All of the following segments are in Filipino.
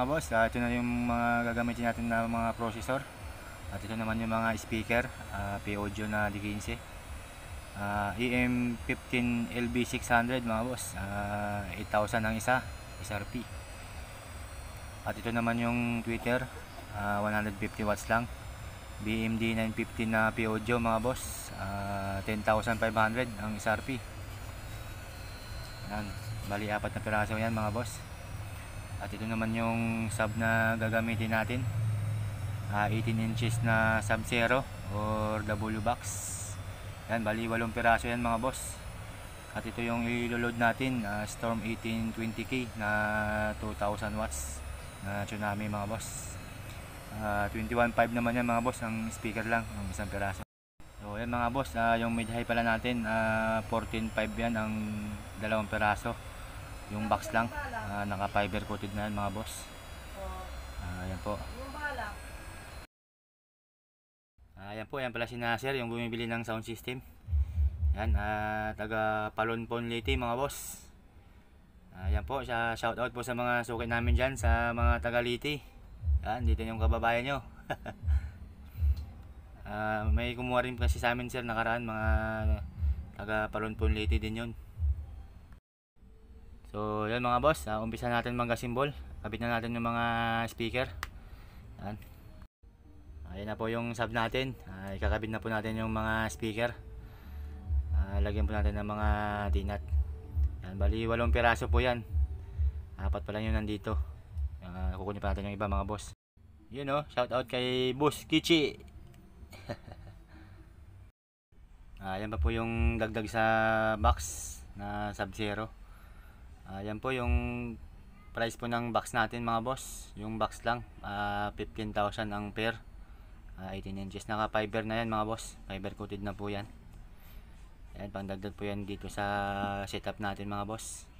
mga boss, ah, ito na yung mga gagamitin natin na mga processor. At ito naman yung mga speaker, uh, P-Audio na D15. Ah, EM15 LB600 mga boss, ah, 8,000 ang isa, SRP. At ito naman yung tweeter, ah, 150 watts lang. BMD 950 na P-Audio mga boss, ah, 10,500 ang SRP. Yan, bali apat na piraso yan mga boss. At ito naman yung sub na gagamitin natin. Ah, 18 inches na sub zero or W box. Yan, bali 8 piraso yan mga boss. At ito yung iloload natin, ah, Storm 1820K na 2000 watts na tsunami mga boss. Ah, 21.5 naman yan mga boss, ang speaker lang, ang isang piraso. So yan mga boss, ah, yung mid high pala natin, ah, 14.5 yan ang dalawang piraso. Yung box lang, ah, naka fiber coated na yan mga boss. Ah, yan po. Ah, yan po, yan pala si Nasir, yung bumibili ng sound system. Yan, ah, taga Palonpon Leyte mga boss. Ah, yan po, siya, shout out po sa mga suki namin dyan, sa mga taga Leyte. Yan, dito yung kababayan nyo. Ah, may kumuha rin kasi sa amin sir nakaraan, mga taga Palonpon Leyte din yun. So, yan mga boss, uh, umpisa natin mga symbol. Kabit na natin yung mga speaker. Yan. Ayan na po yung sub natin. Uh, ikakabit na po natin yung mga speaker. Uh, lagyan po natin ng mga dinat. Yan, bali walong piraso po yan. Apat pa lang yun nandito. Uh, kukunin pa natin yung iba mga boss. Yun oh, shout out kay Boss Kichi. Ayan pa po yung dagdag sa box na Sub-Zero. Ayan po yung price po ng box natin mga boss. Yung box lang, ah, 15,000 ang pair. Ah, 18 inches. Naka fiber na yan mga boss. Fiber coated na po yan. Ayan, pangdagdag po yan dito sa setup natin mga boss.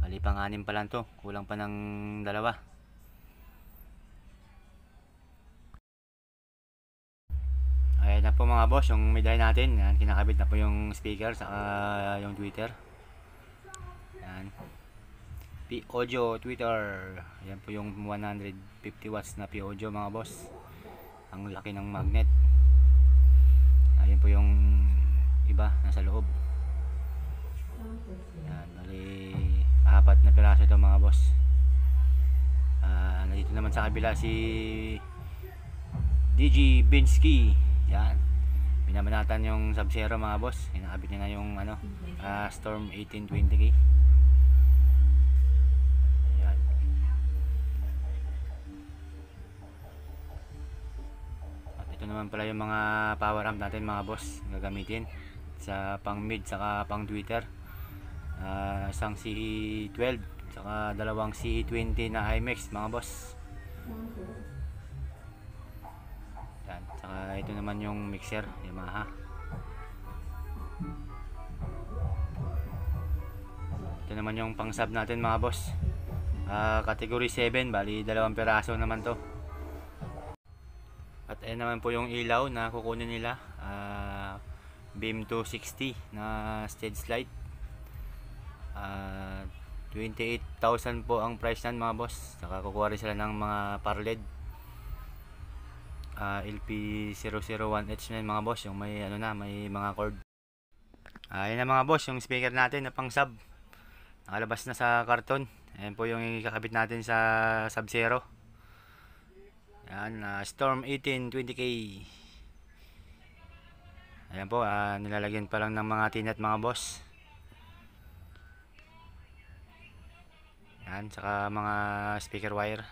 Bali pang anim pa lang to. Kulang pa ng dalawa. Ayan na po mga boss, yung midline natin. Yan, kinakabit na po yung speaker saka yung Twitter. Yan. P-Audio Twitter. Yan po yung 150 watts na P-Audio mga boss. Ang laki ng magnet. Ayan po yung iba nasa loob. Yan, bali apat na piraso ito mga boss. Ah, nandito naman sa kabila si DG Binsky. Yan. Binabanatan yung Sub-Zero mga boss. Hinakabit niya na yung ano, ah, Storm 1820K. Yan. Naman pala yung mga power amp natin mga boss. Gagamitin sa pang mid saka pang Twitter. Ah, isang CE12 saka dalawang CE20 na IMAX mga boss. Yan. Saka ito naman yung mixer, Yamaha. Ito naman yung pang sub natin mga boss. Ah, category 7, bali dalawang peraso naman to. Ayan naman po yung ilaw na kukunin nila. Ah, beam 260 na stage light. Ah, 28,000 po ang price nan mga boss. Saka kukuha rin sila ng mga parled uh, LP001H na mga boss yung may ano na may mga cord ayun na mga boss yung speaker natin na pang sub nakalabas na sa karton ayan po yung ikakabit natin sa sub zero yan uh, Storm 18 20k ayan po uh, nilalagyan pa lang ng mga tinat mga boss. Yan saka mga speaker wire.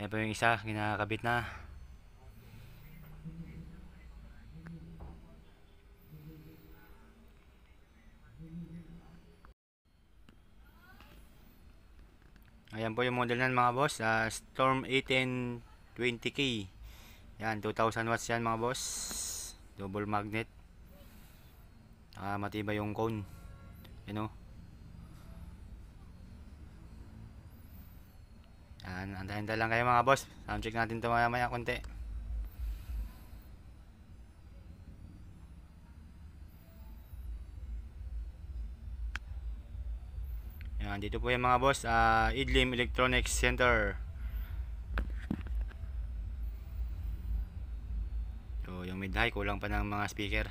Ayan po yung isa kinakabit na. Ayan po yung model nan mga boss. Uh, Storm 18 20K. Yan, 2000 watts yan mga boss. Double magnet. Uh, matibay yung cone. You know. Yan, antayin lang kayo mga boss. Sound check natin ito maya maya konti. Yan, dito po yung mga boss, uh, Idlim Electronics Center. Yung mid-high, kulang pa ng mga speaker.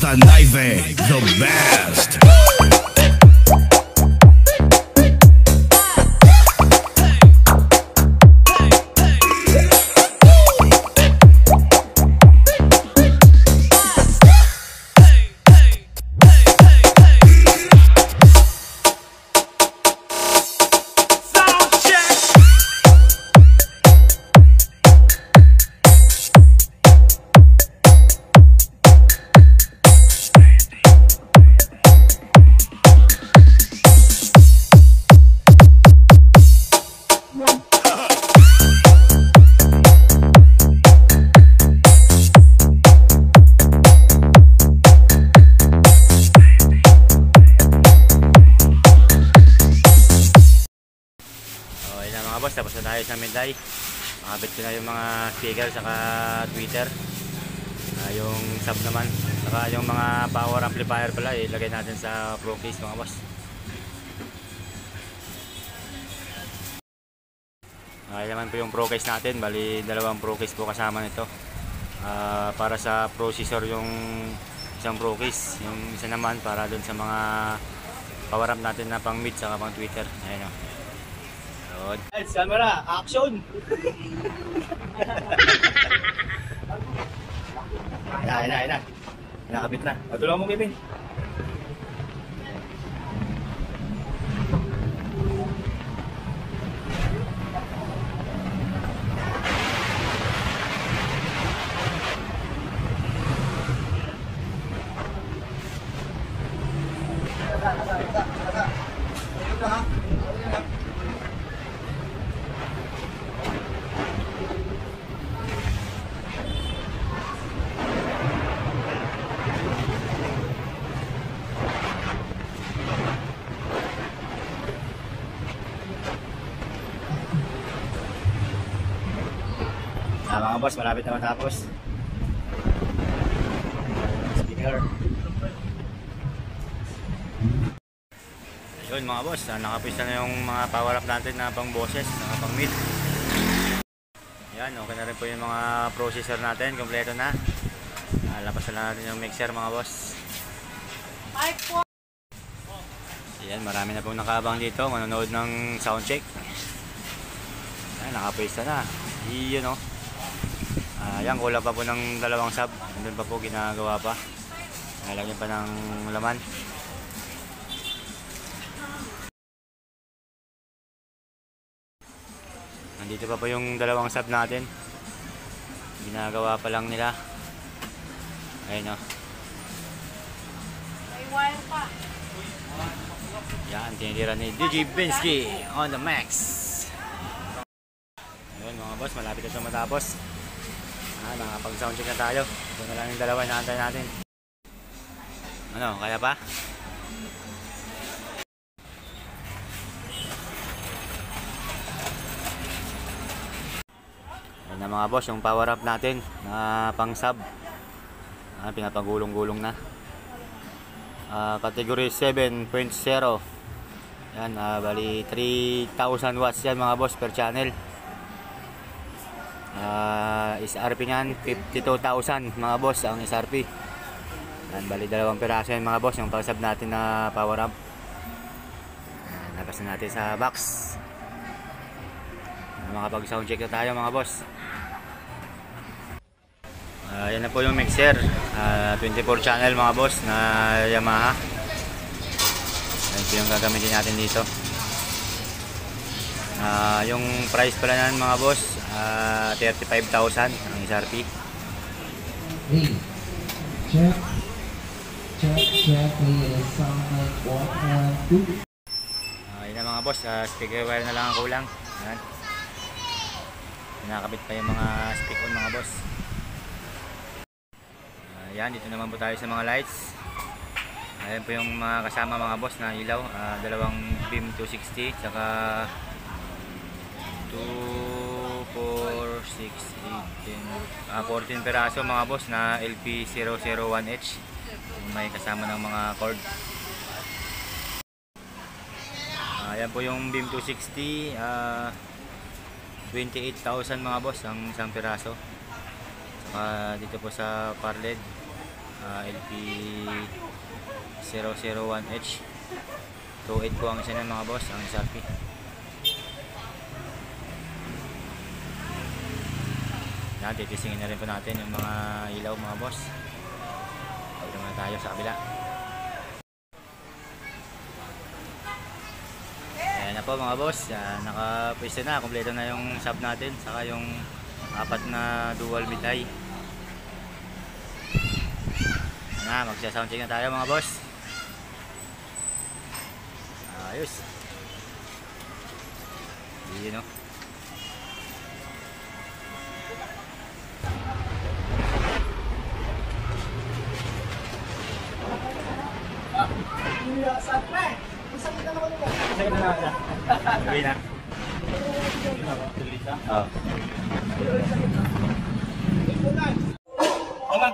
Stan Live, the best. Speaker saka tweeter. Ah, yung sub naman. Saka yung mga power amplifier pala, ilagay natin sa pro case mga boss. Okay naman po yung pro case natin. Bali, dalawang pro case po kasama nito. Ah, para sa processor yung isang pro case. Yung isa naman para dun sa mga power amp natin na pang mid saka pang tweeter. Ayan o. Yun. Lights, camera, action! Ayan, ayan, ayan. Nakabit na. Patulungan mo, Kevin. Ah, boss, malapit na matapos. Speaker. Yun mga boss, ah, nakapisa na yung mga power up natin na pang boses, na pang mid. Yan, okay na rin po yung mga processor natin, kompleto na. Ah, lapas na natin yung mixer mga boss. Yan, marami na pong nakabang dito, manonood ng soundcheck. Yan, nakapista na. Iyon o. Ah, yan, kulang pa po ng dalawang sub. Nandun pa po ginagawa pa. Nalagyan pa ng laman. Nandito pa po yung dalawang sub natin. Ginagawa pa lang nila. Ayun o. Yan, tinitira ni DJ Binsky on the max. Ayun mga boss, malapit na siya matapos. Ah, nakapag-soundcheck na tayo. Ito na lang yung dalawa inaantay natin. Ano, kaya pa? Ayun na mga boss, yung power up natin na pang sub. Ah, pinapagulong-gulong na. Ah, category 7.0. Yan, ah, bali 3,000 watts yan mga boss per channel. Ah, SRP niyan 52,000 mga boss ang SRP. Yan, bali dalawang piraso yan mga boss yung pagsab natin na power amp. Yan, labas na natin sa box. Yan, Makapag sound check na tayo mga boss. Ah, yan na po yung mixer. Ah, 24 channel mga boss na Yamaha. Yan po yung gagamitin natin dito. Ah, yung price pala nan mga boss, ah 35,000 ang SRP. Hey, check, check, check. Sound like one, two. Ah, yun na mga boss, ah, speaker wire na lang ang kulang. Yan. Nakakabit pa yung mga speak on mga boss. Ah, yan, dito naman po tayo sa mga lights. Ayan po yung mga kasama mga boss na ilaw. Ah, dalawang beam 260 tsaka 2 4, 6, 8, 10, ah, 14 peraso mga boss na LP001H. May kasama ng mga cord. Ah, yan po yung beam 260. ah 28,000 mga boss ang isang piraso. Saka dito po sa Parled ah, LP001H 28 po ang isa ng mga boss ang SRP. Yan, titisingin na rin po natin yung mga ilaw mga boss. Dito muna tayo sa kabila. Ayan na po mga boss, uh, nakapwesto na, kompleto na yung sub natin, saka yung apat na dual mid eye. Na, magsa-soundcheck na tayo mga boss. Ayos. Yun o. Gawin na. Oh.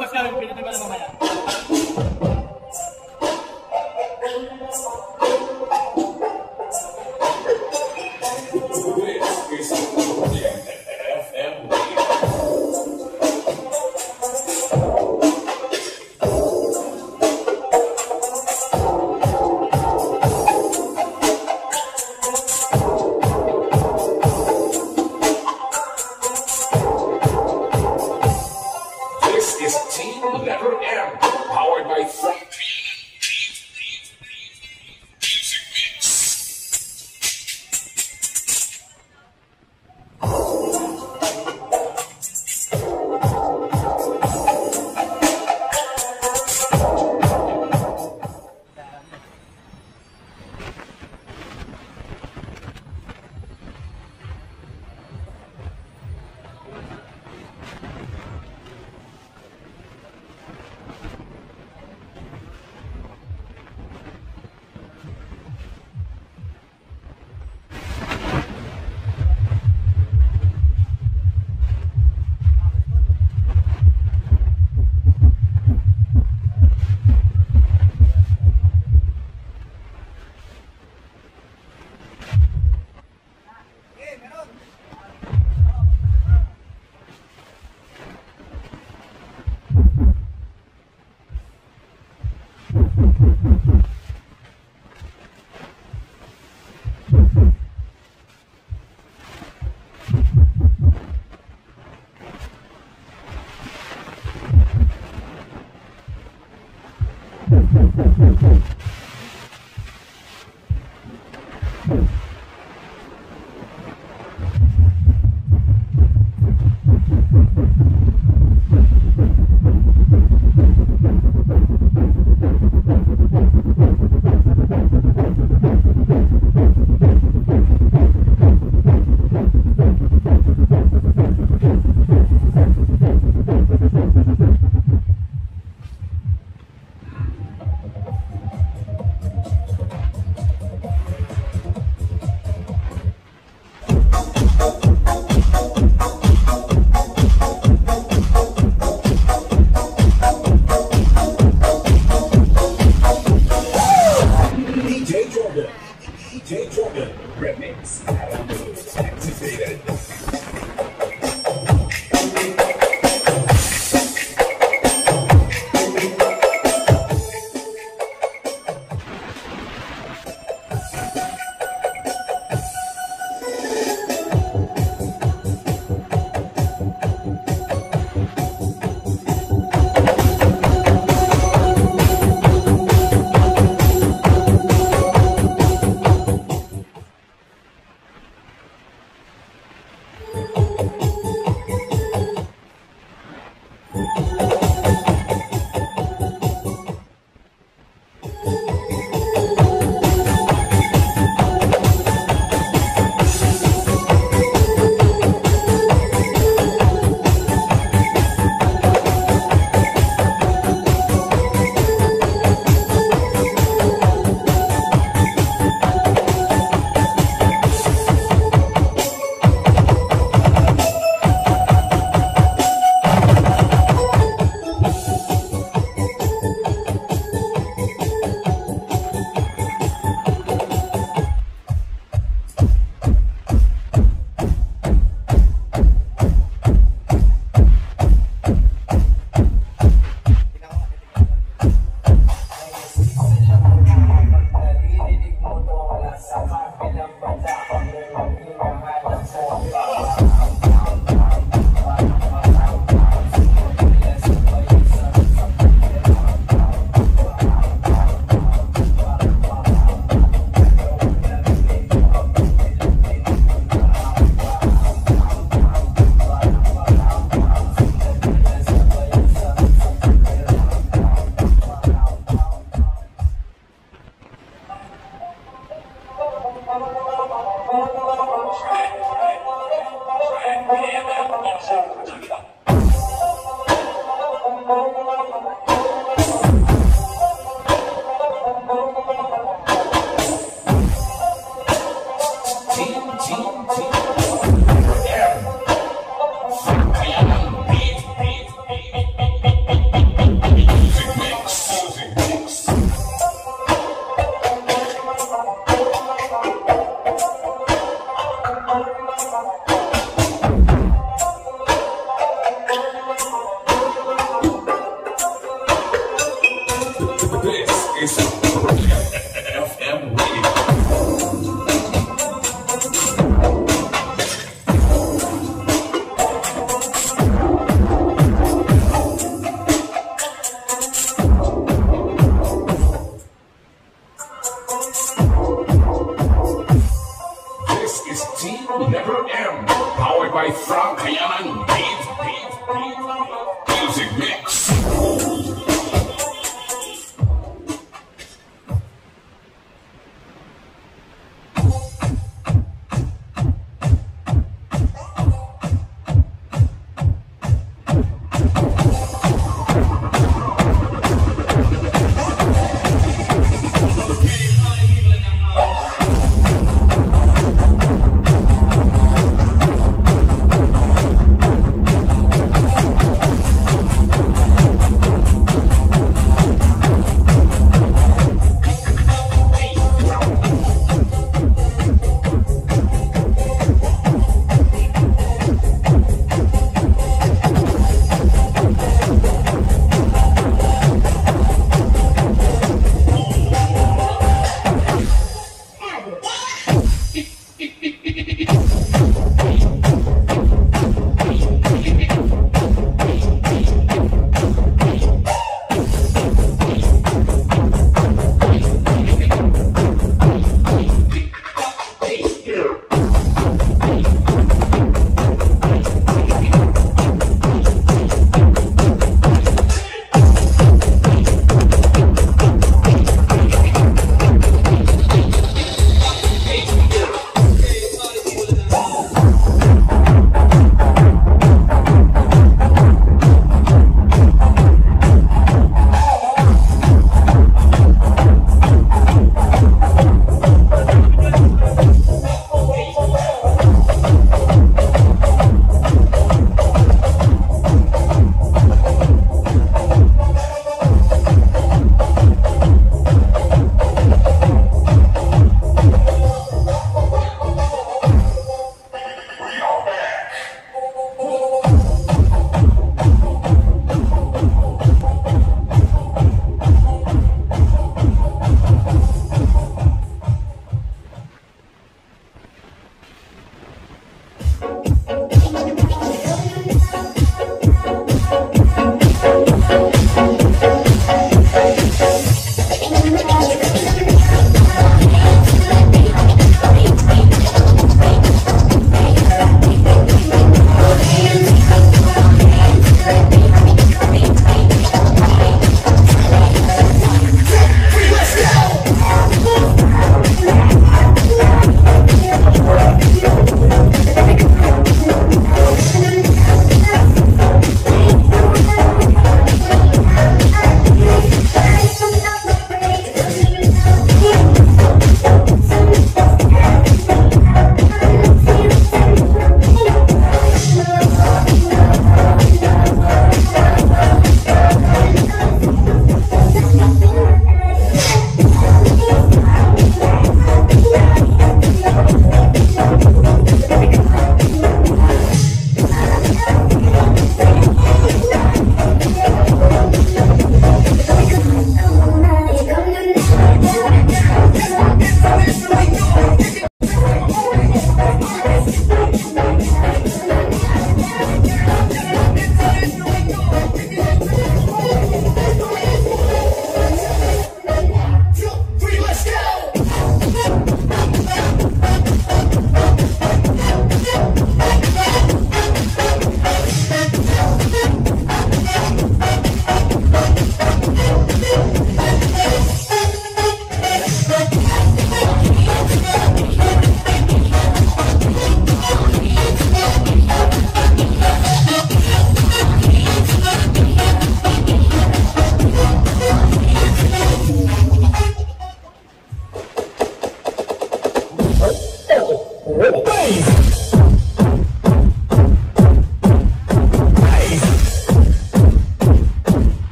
This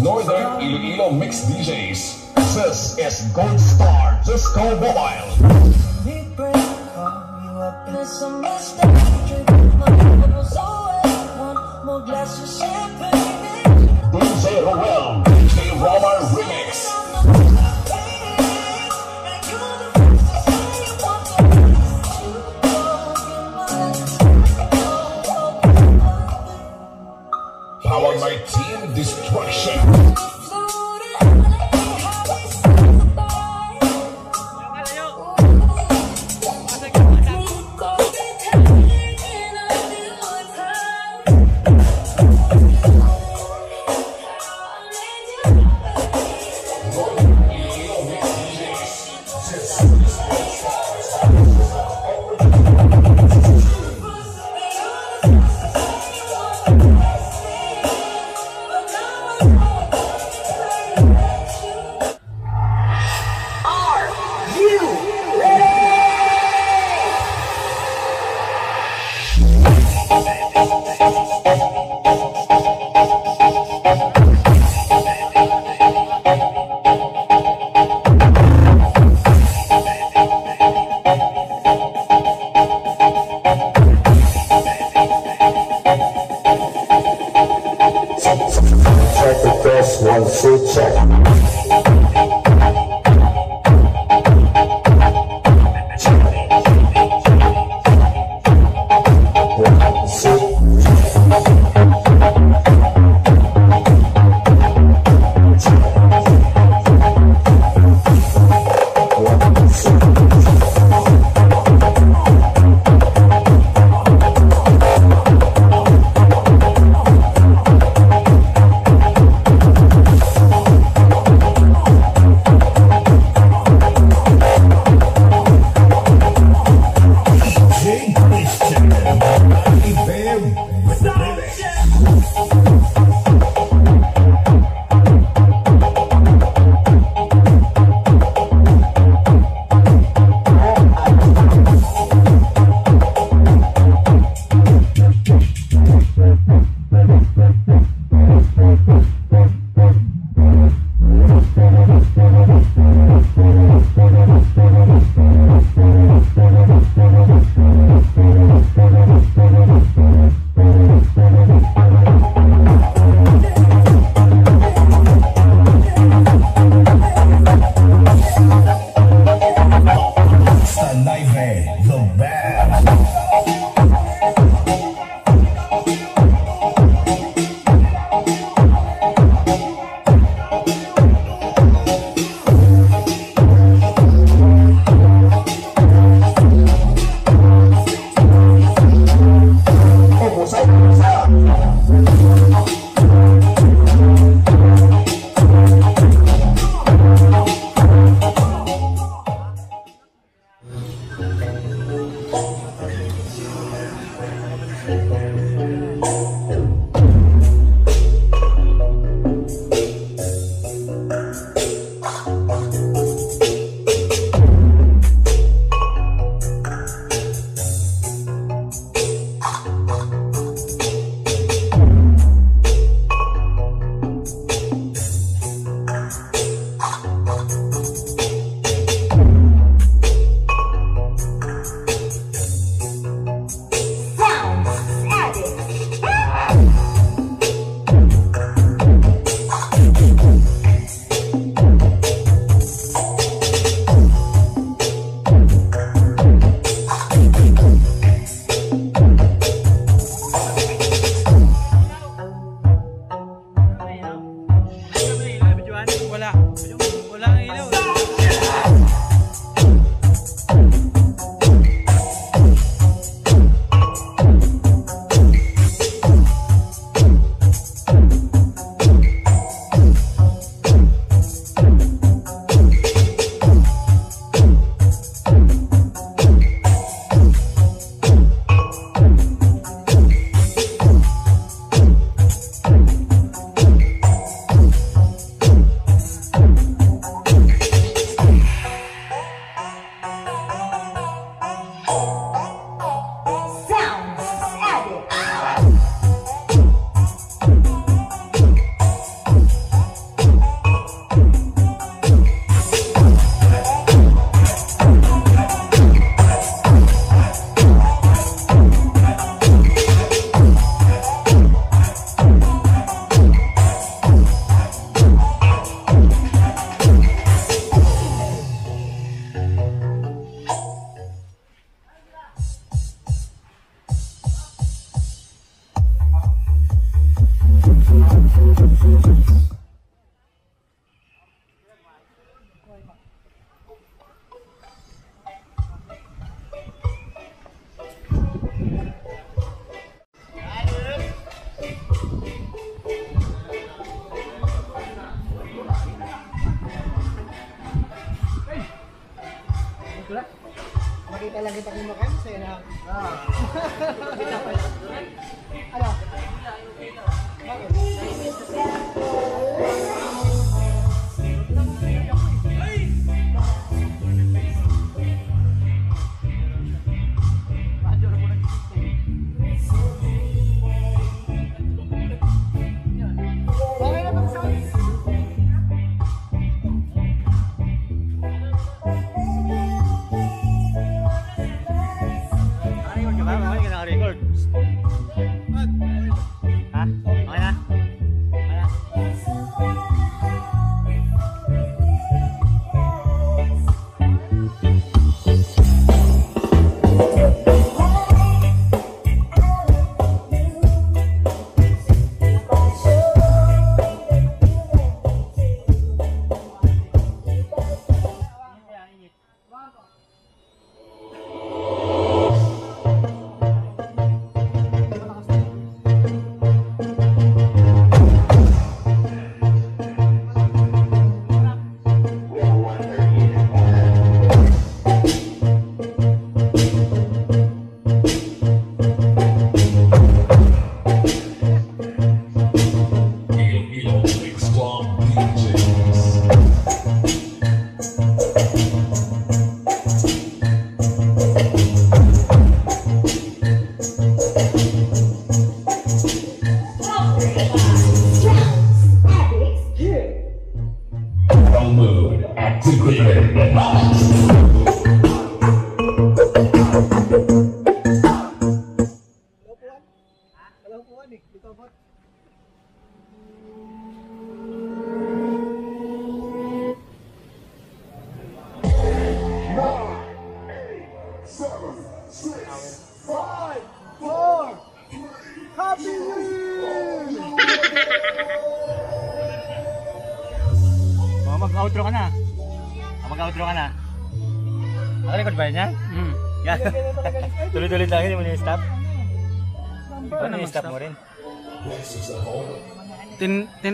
Northern Iloilo Mix DJs. This is Gold Star Disco Mobile. Big brain call one Remix. depression. Walang puwan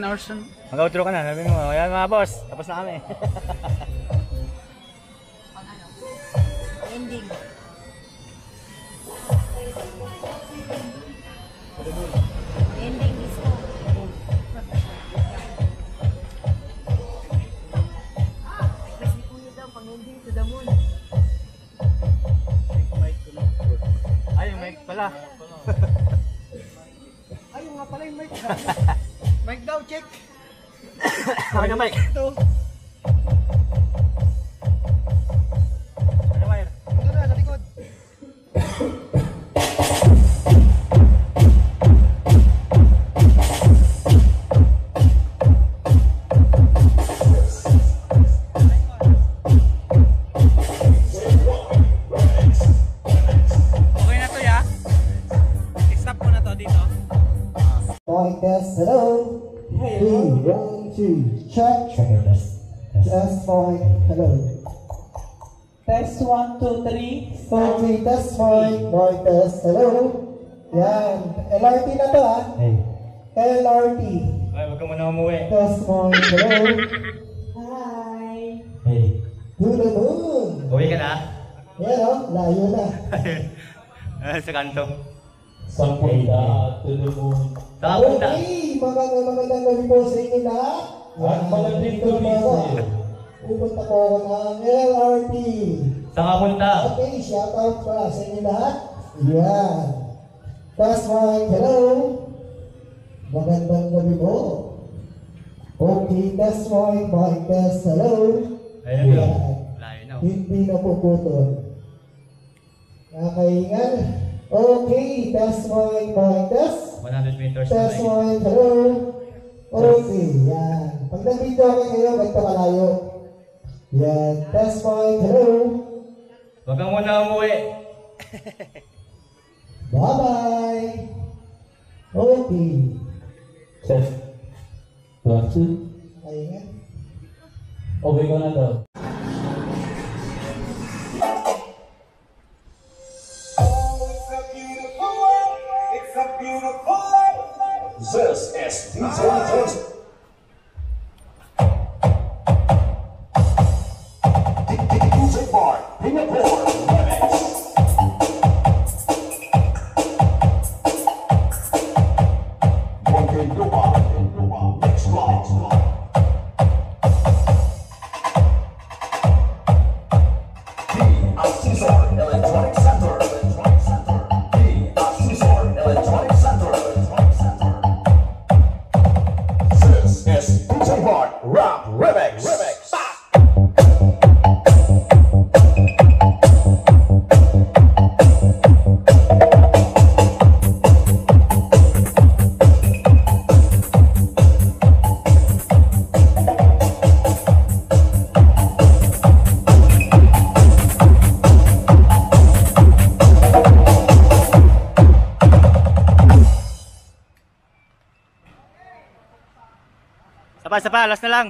hours. Mag-outro ka na, sabi mo, ayan mga boss, tapos na kami. Mic test, hello. Three, one, two, check. Check it, test. Test mic, hello. Test 1, 2, 3. Okay, test mic, mic test, hello. Yan, LRT na to ah. Hey. LRT. Ay, huwag ka muna umuwi. Test mic, hello. Hi. Hey. The moon. Uwi ka na? Yan oh, layo na. Ah, sa kanto. Sa punta to the moon. Saan ka punta? Okay, magandang magandang gabi po sa inyo lahat. At magandang gabi sa iyo. Pupunta po ako ng LRT. Saan ka punta? Okay, shout out pa sa inyo lahat. Yan. Test mic, hello. Magandang gabi po. Okay, test mic, mic test, hello. Ayun Yan. Layo na. Hindi na puputol. Nakaingan. Okay, test mic, mic test. 100 meters na Test lang. mic, hello. Okay, yan. Pag nag-video ako kayo, ba't ka malayo? Yan, test mic, hello. Huwag ka muna umuwi. Bye-bye. Okay. Test. One, two. Kaingan. Okay ko na daw. This is DJ. Pa, isa pa, last na lang.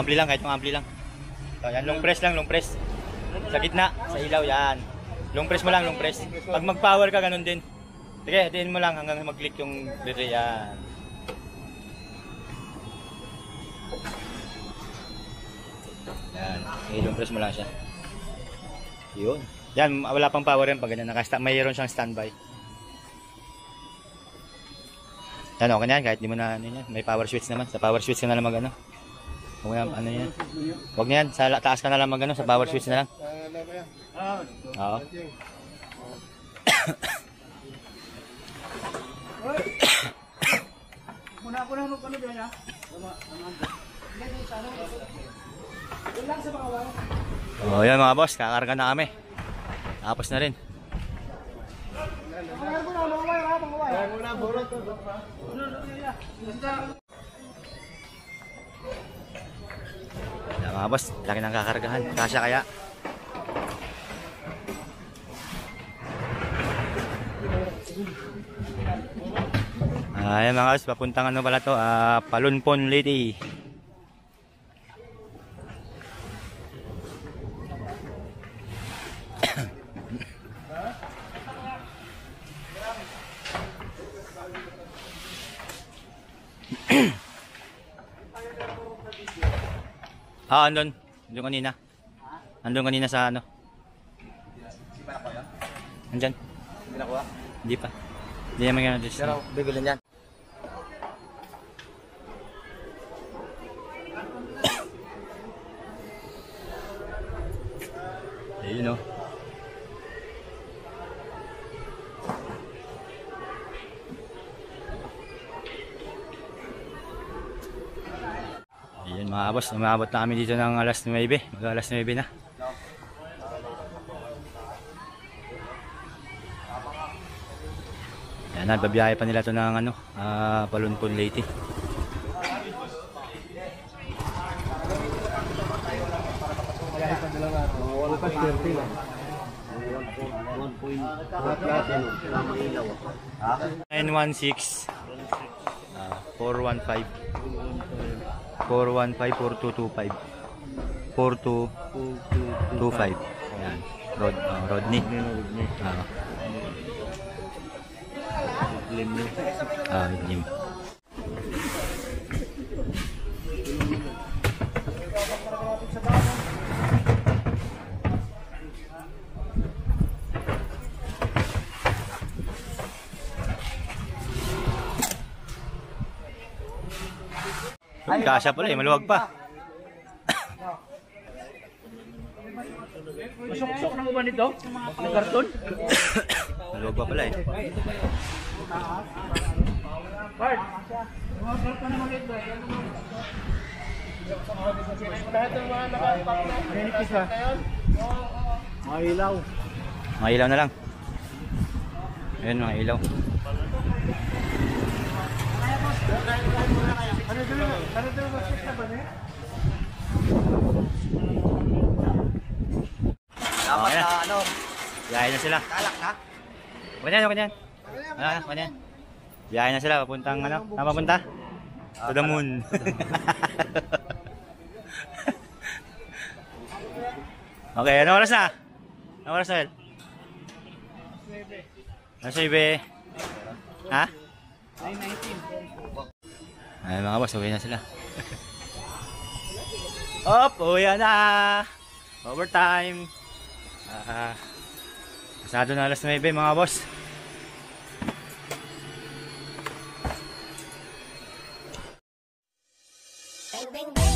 Ampli lang, kahit yung ampli lang. So, yan, long press lang, long press. Sa gitna, sa ilaw, yan. Long press mo lang, long press. Pag mag-power ka, ganun din. Sige, diin mo lang hanggang mag-click yung relay, yan. Yan. Long press mo lang siya. Yun. Yan, wala pang power yan pag ganyan. Nakasta mayroon siyang standby. Yan, okay na yan. Kahit di mo na, ano yan. May power switch naman. Sa power switch ka na lang mag, ano. Huwag na, ano yan. Huwag na yan. Sa taas ka na lang mag, ano. Sa power switch na lang. Oo. Muna ako na ano doon ha. Oh, yan mga boss. Kakarga na kami. Tapos na rin. Yan mga boss. Laki ng kakargahan. Kasya kaya. Ayan mga boss. Papuntang ano pala to. Ah, Palunpon Lady. Ah, andun. Andun kanina. Andun kanina sa ano. Andyan. Hindi nakuha. Hindi pa. Hindi naman dito. Pero bibilin yan. Ayun o. Ayun mga boss, umabot na kami dito ng alas 9. Mag alas 9 na. Yan na, babiyahe pa nila to ng ano, ah, Palunpon Leyte. Nine one six four one five four one five four two two five. four two two five. Yan Rod uh, Rodney. Ah. Ah Jim kasya pala eh, maluwag pa. Masok-sok na mo ba nito? Ng karton? maluwag pa pala eh. Bart. Mga ng mga nakapak na. Nanipis ba? Mga ilaw. Mga ilaw na. Ayun, mga ilaw. Ano dito? Ano dito? Masok na ba niya? Okay na. ano? Biyahe na sila. Kalak na? Kanyan, kanyan. Ano, ano, kanyan. Biyahe na sila, papuntang ano? Saan papunta? To the moon. okay, ano oras na? Ano oras na, El? Ano sa ibe? Ha? 9.19. Ay, mga boss, uwi na sila. Op, uwi na! Overtime! Ah, Pasado na alas 9 mga boss. Bang, bang, bang.